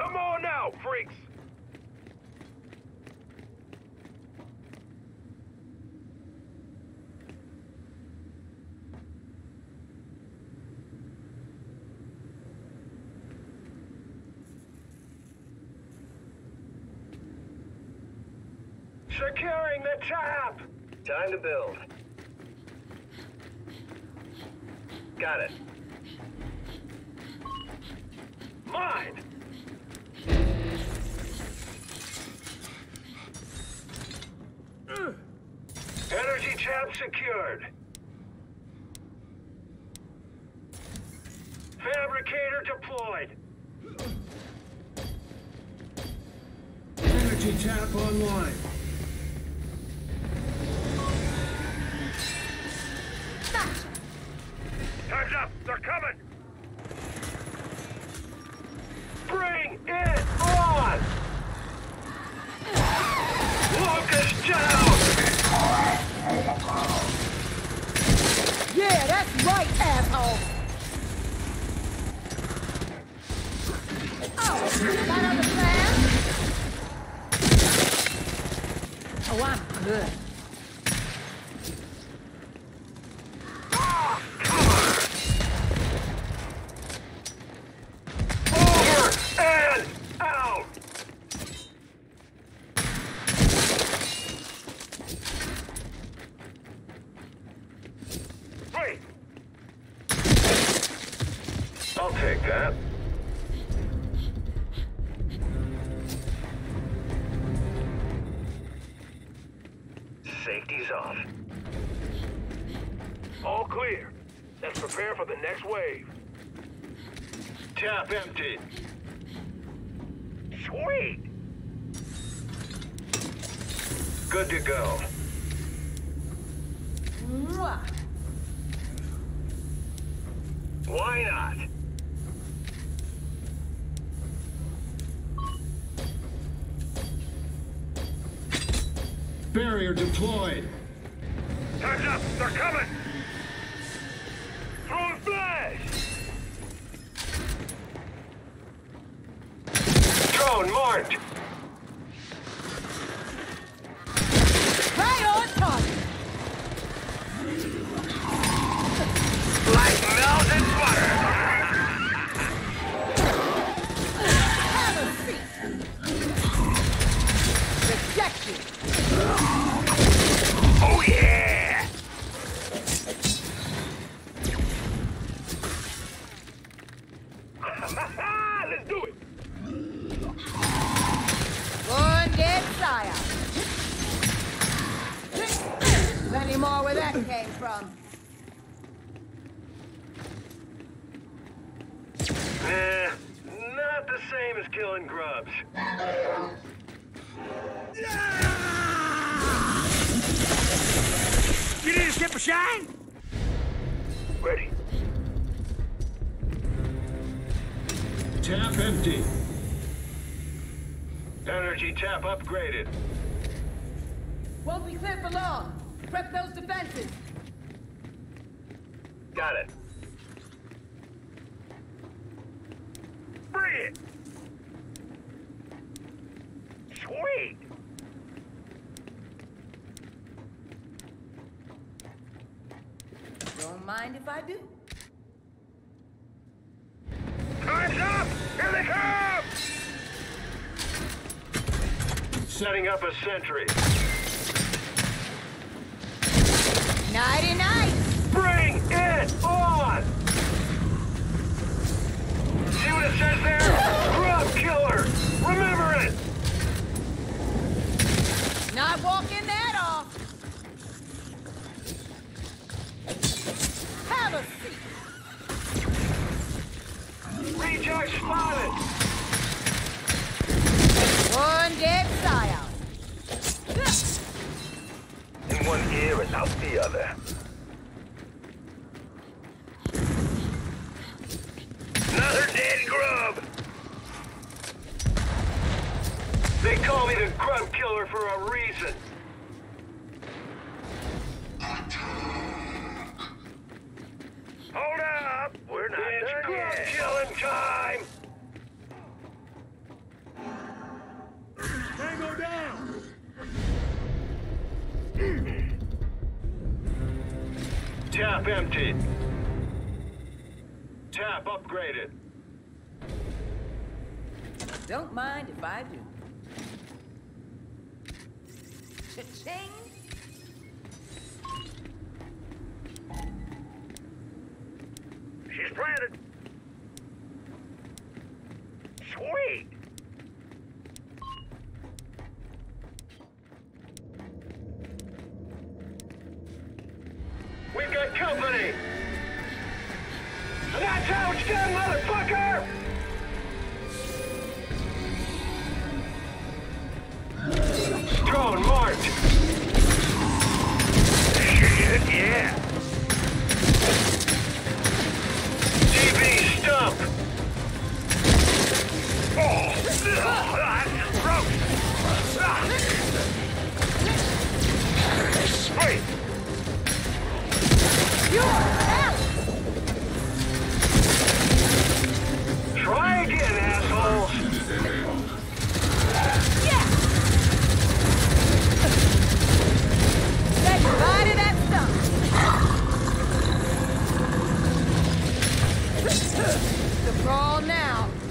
on now, freaks! Securing the top! Time to build. Got it. Mine! Energy secured. Fabricator deployed. Energy tap online. Time's up! They're coming! Bring it on! Locust down! Yeah, that's right, asshole! Oh, that other plan? Oh, I'm good. Empty. Sweet! Good to go. Mwah. Why not? Barrier deployed. Time's up! They're coming! Drone marked! Upgraded. Won't be clear for long. Prep those defenses. Got it. Bring it! Sweet! Don't mind if I do. Time's up! Here they come! Setting up a sentry. Nighty night! Bring it on! See what it says there? Grub killer! Remember tap emptied. Tap upgraded. Don't mind if I do. Cha-ching! Brawl now.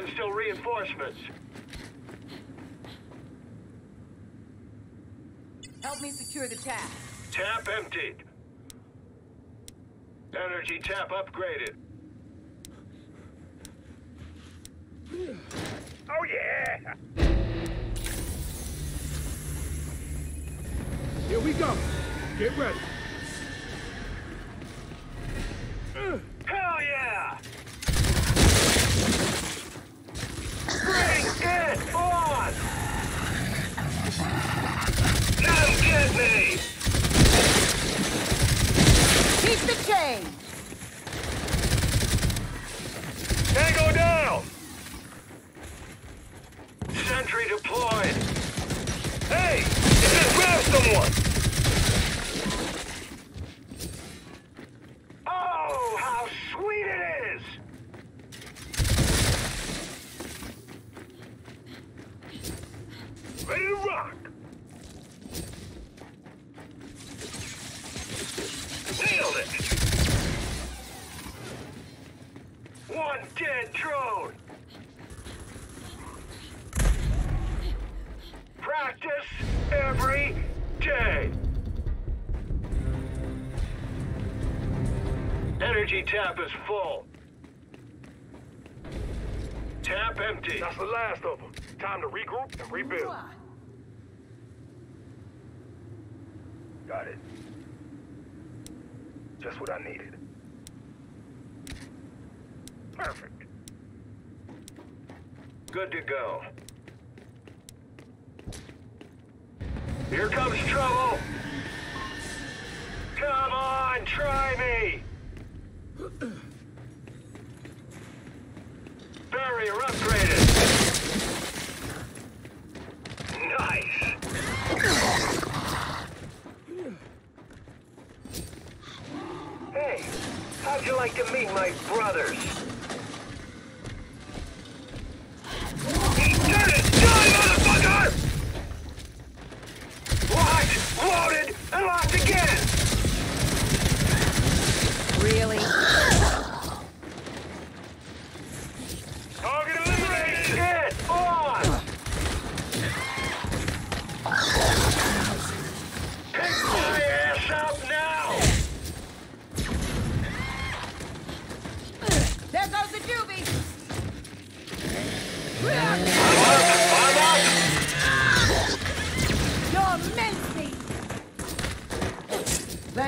30 seconds till reinforcements. Help me secure the tap. Tap emptied. Energy tap upgraded. Oh yeah! Here we go. Get ready. Hell yeah! Bring it on! Come get me! Keep the change. Tango down! Sentry deployed! Hey! It someone! Tap empty. That's the last of them. Time to regroup and rebuild. Got it. Just what I needed. Perfect. Good to go. Here comes trouble! Come on, try me! Barrier upgraded! Nice! Hey, how'd you like to meet my brothers? Loaded, and locked again! Really?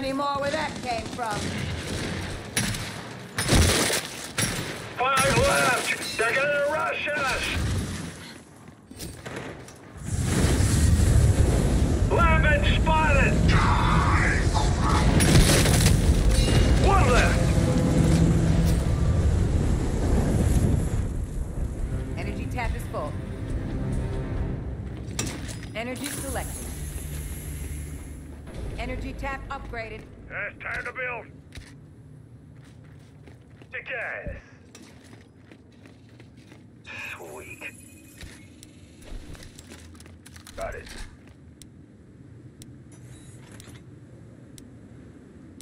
Plenty more where that came from. Five left! They're tap upgraded. It's time to build. To gas. Sweet. Got it.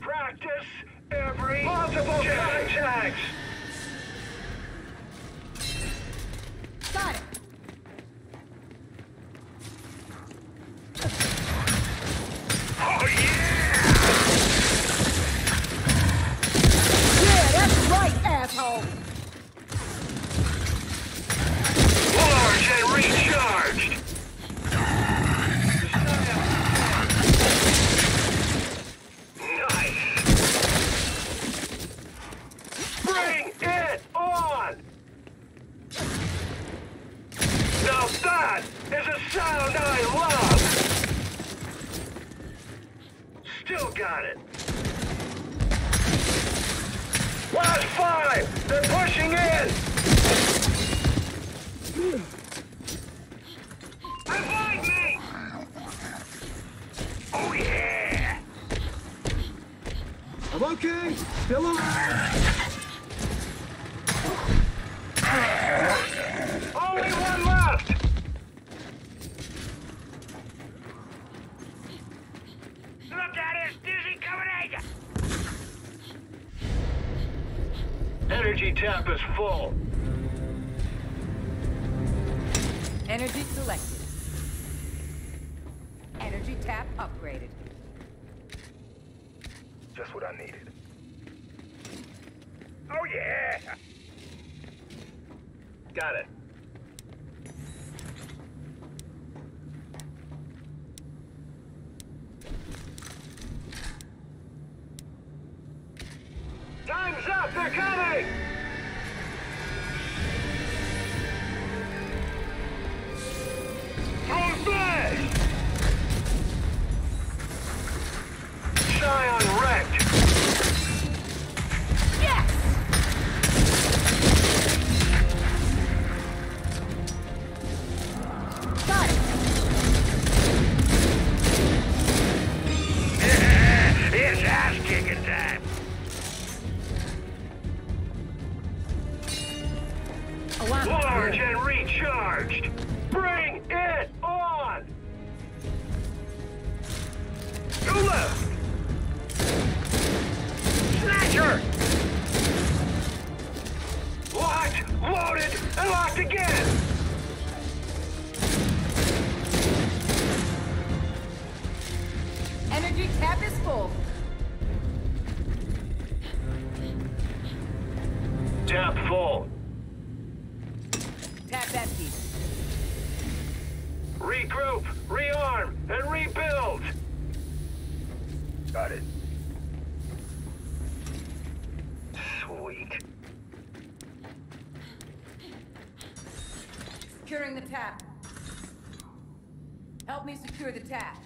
Practice every Multiple chance. contacts! Got it. Oh yeah! Yeah, that's right, asshole. Large and recharged! Nice. Bring it on! Now that is a sound I love! Still got it. Last five! They're pushing in! Revive me! Oh yeah! I'm okay. Still alive. Tap upgraded. Just what I needed. Oh yeah! Got it. Empty. Regroup, rearm, and rebuild! Got it. Sweet. Securing the tap. Help me secure the tap.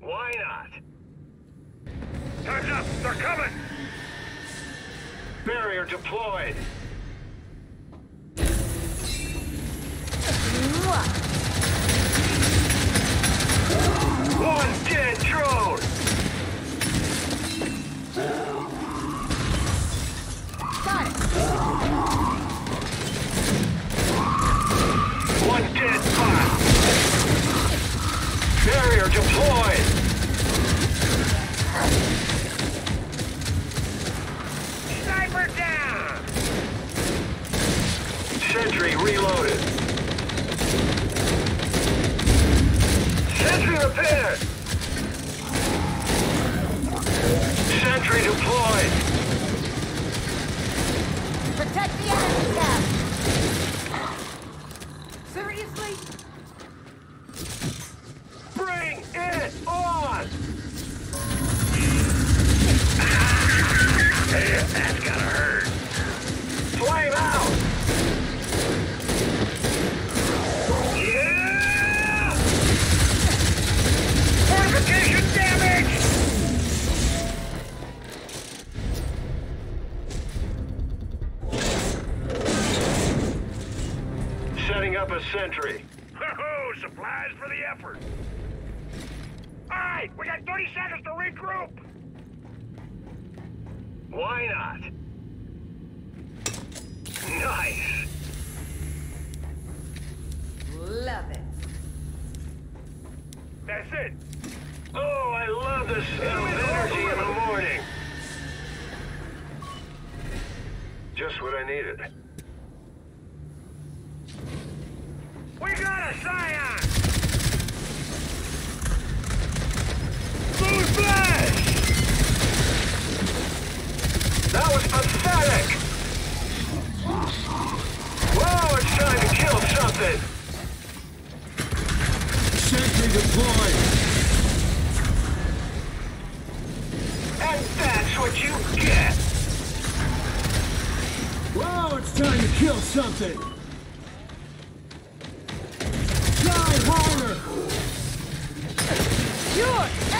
Why not? Time's up! They're coming! Barrier deployed. One dead drone! Why? Nice! Love it. That's it! Oh, I love the smell of energy in the morning! Just what I needed. We got a Scion! Blue flash! That was pathetic! Whoa, it's time to kill something! Sentry deployed. And that's what you get! Whoa, it's time to kill something. Try harder. You're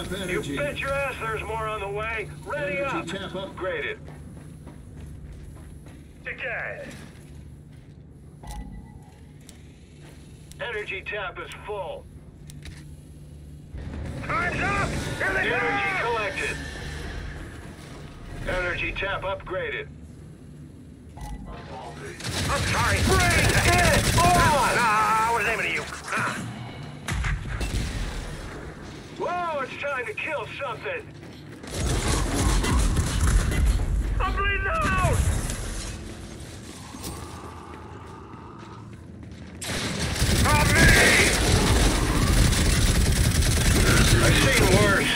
Up You bet your ass there's more on the way. Ready up. Energy tap upgraded. Okay. Energy tap is full. Time's up! Here they Energy come! collected. Energy tap upgraded. I'm sorry. Brain ahead! On! Time to kill something. I'm bleeding out! On me! I've seen worse.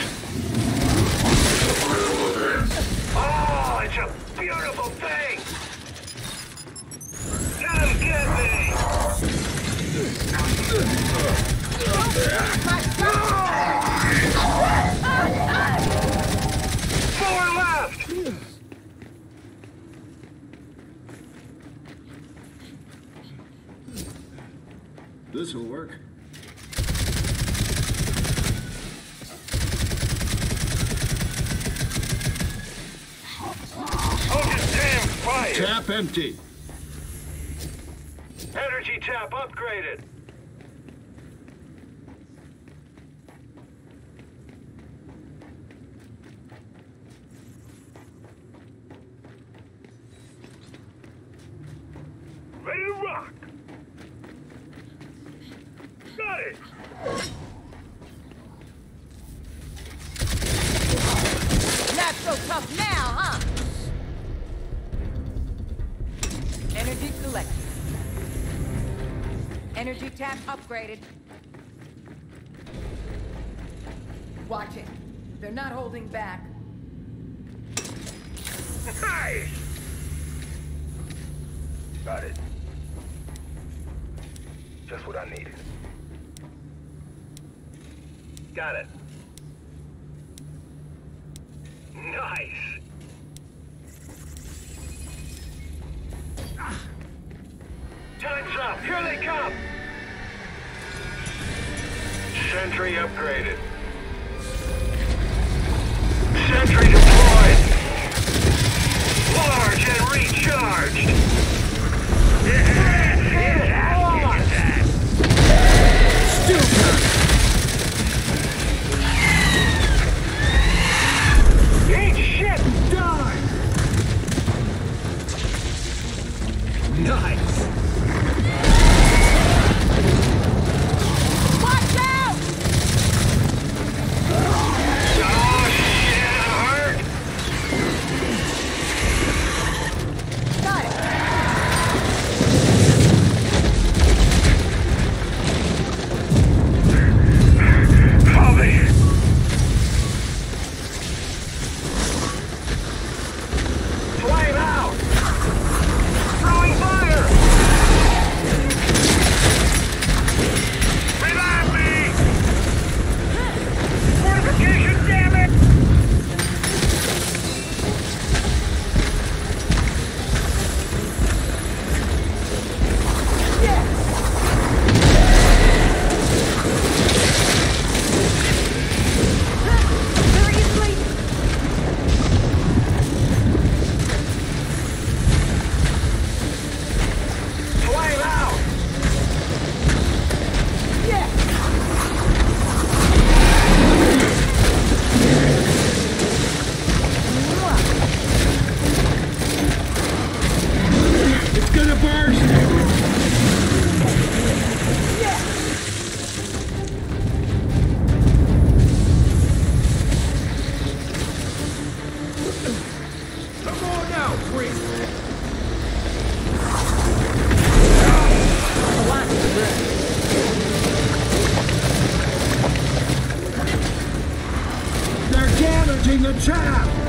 Oh, it's a beautiful thing! Come get me! Four left! This will work. Hold your damn fire! Tap empty. Energy tap upgraded. Ready to rock. Got it. Not so tough now, huh? Energy collected. Energy tap upgraded. Watch it. They're not holding back. Nice. Got it. Just what I needed. Got it. Nice. Time's up. Here they come. Sentry upgraded. Sentry deployed. Large and recharged. Yeah, A trap!